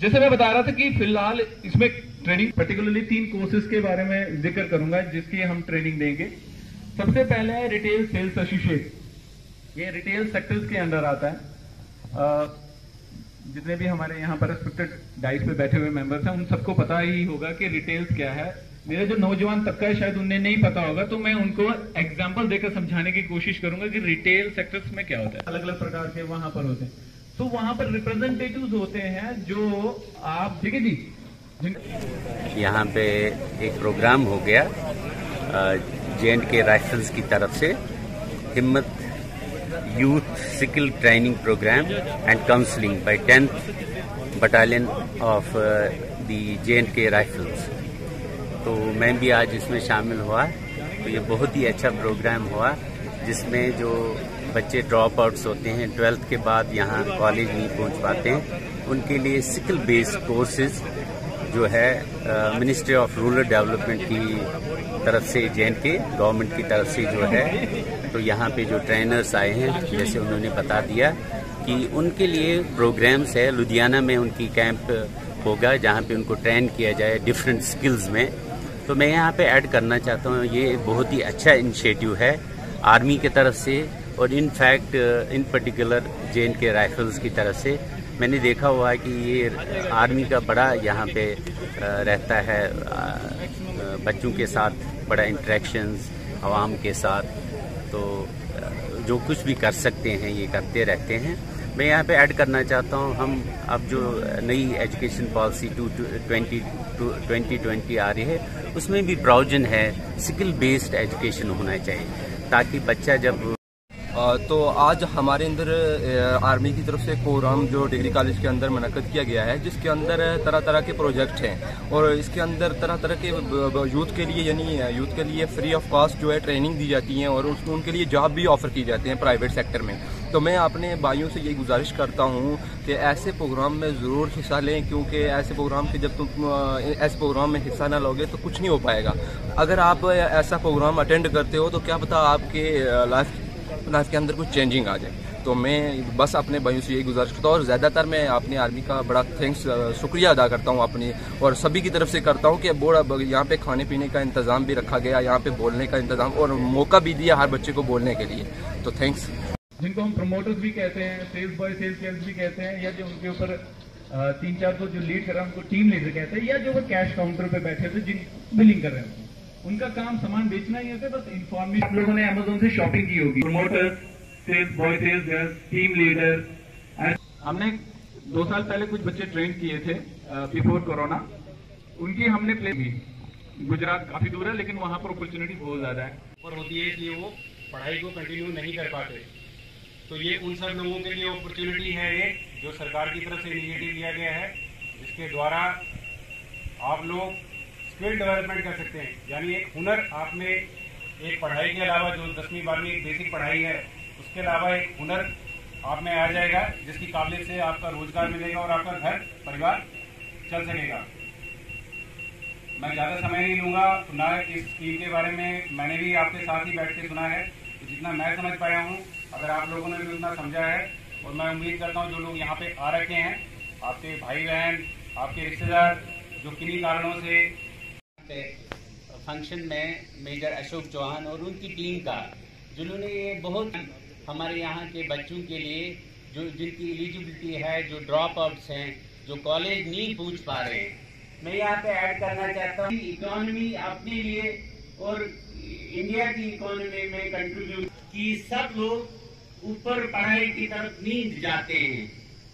जैसे मैं बता रहा था कि फ़िलहाल इसमें ट्रेनिंग पर्टिकुलरली तीन कोर्सेज के बारे में ज़िक्र करूँगा, जिसकी हम ट्रेनिंग देंगे। सबसे पहले है रिटेल सेल्स एसोसिएट ये रिटेल सेक्टर्स के अंडर आता है। जितने भी हमारे यहाँ पर रिस्पेक्टेड डाइस पे बैठे हुए मेंबर्स हैं, उन सबको पता ही होगा कि रिटेल्स क्या है। मेरे जो नौजवान तबका है, शायद उन्हें नहीं पता होगा तो मैं उनको एग्ज़ाम्पल देकर समझाने की कोशिश करूँगा कि रिटेल सेक्टर्स में क्या होता है। अलग अलग प्रकार के वहाँ पर होते हैं। तो वहाँ पर रिप्रेजेंटेटिव होते हैं जो आप ठीक है जी यहाँ पे एक प्रोग्राम हो गया जे एंड के राइफल्स की तरफ़ से, Himmat youth skill training programme and counselling by tenth battalion of the J and K rifles तो मैं भी आज इसमें शामिल हुआ तो ये बहुत ही अच्छा प्रोग्राम हुआ। जिसमें जो बच्चे ड्रॉप आउट्स होते हैं, ट्वेल्थ के बाद यहाँ कॉलेज नहीं पहुँच पाते हैं, उनके लिए स्किल बेस्ड कोर्सेज जो है मिनिस्ट्री ऑफ़ रूरल डेवलपमेंट की तरफ़ से जे के, गवर्नमेंट की तरफ़ से जो है तो यहाँ पे जो ट्रेनर्स आए हैं, जैसे उन्होंने बता दिया कि उनके लिए प्रोग्राम्स है। लुधियाना में उनकी कैंप होगा जहाँ पे उनको ट्रेन किया जाए डिफरेंट स्किल्स में। तो मैं यहाँ पे ऐड करना चाहता हूँ, ये बहुत ही अच्छा इनिशिएटिव है। आर्मी की तरफ़ से और इन फैक्ट इन पर्टिकुलर जे के राइफल्स की तरफ़ से मैंने देखा हुआ है कि ये आर्मी का बड़ा यहाँ पे रहता है अ, अ, बच्चों के साथ बड़ा इंटरेक्शंस आवाम के साथ। तो जो कुछ भी कर सकते हैं ये करते रहते हैं। मैं यहाँ पे ऐड करना चाहता हूँ हम अब जो नई education policy two twenty twenty twenty आ रही है उसमें भी प्राउजन है स्किल बेस्ड एजुकेशन होना चाहिए। ताकि बच्चा जब तो आज हमारे अंदर आर्मी की तरफ़ से प्रोग्राम जो डिग्री कॉलेज के अंदर मनकद किया गया है, जिसके अंदर तरह तरह के प्रोजेक्ट हैं। और इसके अंदर तरह तरह के यूथ के लिए, यानी यूथ के लिए फ्री ऑफ़ कॉस्ट जो है ट्रेनिंग दी जाती है और उनके लिए जॉब भी ऑफ़र की जाती हैं प्राइवेट सेक्टर में। तो मैं अपने भाइयों से ये गुजारिश करता हूँ कि ऐसे प्रोग्राम में ज़रूर हिस्सा लें, क्योंकि ऐसे प्रोग्राम के जब तुम ऐसे प्रोग्राम में हिस्सा ना लोगे तो कुछ नहीं हो पाएगा। अगर आप ऐसा प्रोग्राम अटेंड करते हो तो क्या पता आपके लाइफ लाइफ के अंदर कुछ चेंजिंग आ जाए। तो मैं बस अपने भाइयों से यही गुजारिश करता हूँ और ज़्यादातर मैं अपनी आर्मी का बड़ा थैंक्स शुक्रिया अदा करता हूँ अपनी और सभी की तरफ़ से करता हूँ कि बोड़ा यहाँ पे खाने पीने का इंतज़ाम भी रखा गया, यहाँ पे बोलने का इंतज़ाम और मौका भी दिया हर बच्चे को बोलने के लिए। तो थैंक्स जिनको हम प्रमोटर्स भी कहते हैं सेल्स बॉय सेल्स गर्ल्स भी कहते हैं, या जो उनके ऊपर तीन चार को जो लीड कर रहे हैं, उनको टीम लीडर कहते हैं, या जो वो कैश काउंटर पे बैठे थे जिन बिलिंग कर रहे हैं। उनका काम सामान बेचना ही होता है बस इन्फॉर्मेशन आप लोगों ने अमेजोन से शॉपिंग की होगी। Promoters sales boy sales girls team leader हमने दो साल पहले कुछ बच्चे ट्रेन किए थे बिफोर कोरोना उनकी हमने प्ले की। गुजरात काफ़ी दूर है लेकिन वहाँ पर अपॉर्चुनिटी बहुत ज़्यादा है। पर होती है इसलिए वो पढ़ाई को कंटिन्यू नहीं कर पाते। तो ये उन सब लोगों के लिए अपॉर्चुनिटी है एक जो सरकार की तरफ़ से इनिशिएटिव लिया गया है जिसके द्वारा आप लोग स्किल डेवलपमेंट कर सकते हैं। यानी एक हुनर आप में एक पढ़ाई के अलावा जो दसवीं, बारहवीं एक बेसिक पढ़ाई है, उसके अलावा एक हुनर आप में आ जाएगा, जिसकी काबिलियत से आपका रोज़गार मिलेगा और आपका घर, परिवार चल सकेगा। मैं ज़्यादा समय नहीं लूँगा तो ना इस स्कीम के बारे में मैंने भी आपके साथ ही बैठ के सुना है। तो जितना मैं समझ पाया हूँ, अगर आप लोगों ने भी उतना समझा है, और मैं उम्मीद करता हूँ जो लोग यहाँ पे आ रखे हैं, आपके भाई बहन आपके रिश्तेदार, जो किन्हीं कारणों से फ़ंक्शन में मेजर अशोक चौहान और उनकी टीम का, जिन्होंने ये बहुत हमारे यहाँ के बच्चों के लिए जो, जिनकी एलिजिबिलिटी है, जो ड्रॉप आउट्स हैं, जो कॉलेज नहीं पूछ पा रहे हैं, मैं यहाँ पे ऐड करना चाहता हूँ इकोनॉमी अपने लिए और इंडिया की इकोनॉमी में कंट्रीब्यूट कि सब लोग ऊपर पढ़ाई की तरफ़ नहीं जाते हैं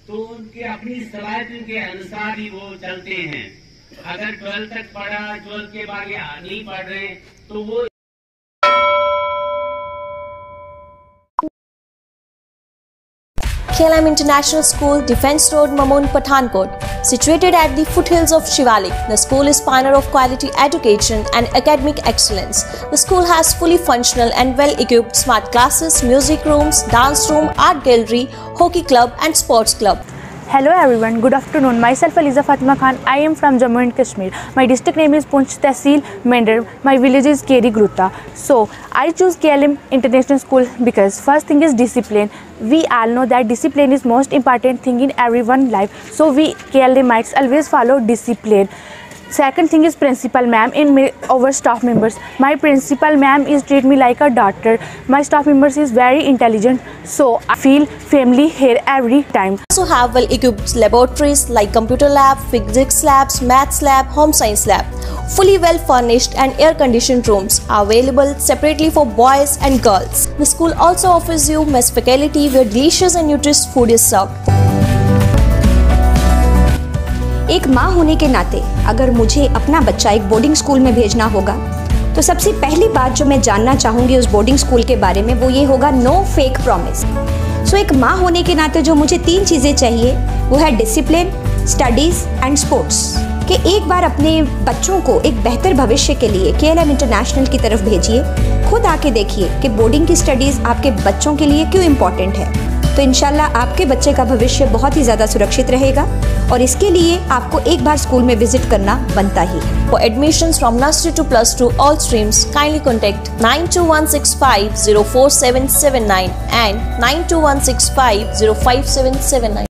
तो उनके अपनी सलाहियतों के अनुसार ही वो चलते हैं। अगर ट्वेल्थ तक पढ़ा ट्वेल्थ के बाद या नहीं पढ़ रहे तो वो KLM International School, Defence Road, Mamoon, Pathankot. Situated at the foothills of Shivalik, the school is pioneer of quality education and academic excellence. The school has fully functional and well-equipped smart classes, music rooms, dance room, art gallery, hockey club and sports club. Hello everyone, good afternoon. Myself Aliza Fatima Khan. I am from Jammu and Kashmir. My district name is Punch Tehsil Mender. My village is Keri Gruta. So I choose KLM International School because first thing is discipline. We all know that discipline is most important thing in everyone's life. So we KLMites always follow discipline. Second thing is principal ma'am in my, our staff members. My principal ma'am is treat me like a daughter. My staff members is very intelligent, so I feel family here every time. also have well equipped laboratories like computer lab, physics labs, maths lab, home science lab. Fully well furnished and air conditioned rooms are available separately for boys and girls. The school also offers you mess faculty where delicious and nutritious food is served. एक माँ होने के नाते अगर मुझे अपना बच्चा एक बोर्डिंग स्कूल में भेजना होगा तो सबसे पहली बात जो मैं जानना चाहूँगी उस बोर्डिंग स्कूल के बारे में वो ये होगा नो फेक प्रॉमिस सो एक माँ होने के नाते जो मुझे तीन चीज़ें चाहिए, वो है डिसिप्लिन स्टडीज़ एंड स्पोर्ट्स कि एक बार अपने बच्चों को एक बेहतर भविष्य के लिए के इंटरनेशनल की तरफ़ भेजिए, खुद आके देखिए कि बोर्डिंग की स्टडीज़ आपके बच्चों के लिए क्यों इंपॉर्टेंट है। तो इनशाला आपके बच्चे का भविष्य बहुत ही ज़्यादा सुरक्षित रहेगा और इसके लिए आपको एक बार स्कूल में विज़िट करना बनता ही है For admissions from nursery to plus two all streams, kindly contact 92165 04779 and 92165 05779.